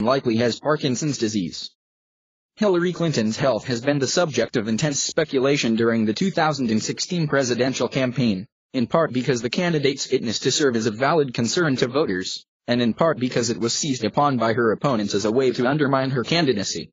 likely has Parkinson's disease. Hillary Clinton's health has been the subject of intense speculation during the 2016 presidential campaign, in part because the candidate's fitness to serve is a valid concern to voters, and in part because it was seized upon by her opponents as a way to undermine her candidacy.